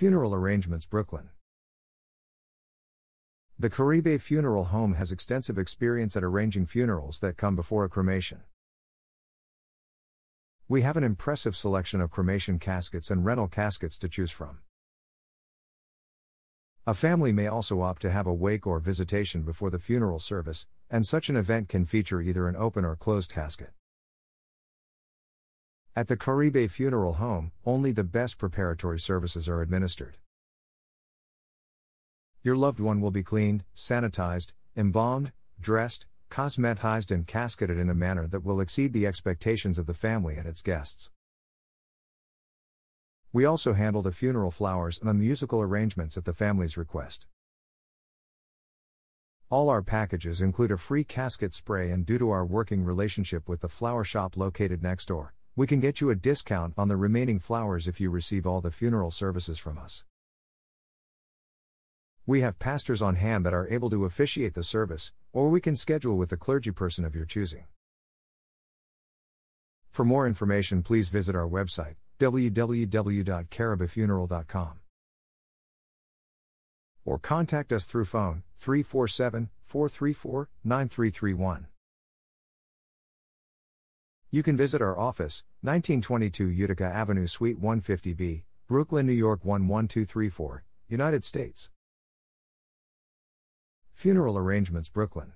Funeral Arrangements Brooklyn. The Caribe Funeral Home has extensive experience at arranging funerals that come before a cremation. We have an impressive selection of cremation caskets and rental caskets to choose from. A family may also opt to have a wake or visitation before the funeral service, and such an event can feature either an open or closed casket. At the Caribe Funeral Home, only the best preparatory services are administered. Your loved one will be cleaned, sanitized, embalmed, dressed, cosmetized, and casketed in a manner that will exceed the expectations of the family and its guests. We also handle the funeral flowers and the musical arrangements at the family's request. All our packages include a free casket spray, and due to our working relationship with the flower shop located next door, we can get you a discount on the remaining flowers if you receive all the funeral services from us. We have pastors on hand that are able to officiate the service, or we can schedule with the clergyperson of your choosing. For more information, please visit our website www.caribefuneral.com. Or contact us through phone 347 434 9331. You can visit our office, 1922 Utica Avenue, Suite 150B, Brooklyn, New York 11234, United States. Funeral Arrangements, Brooklyn.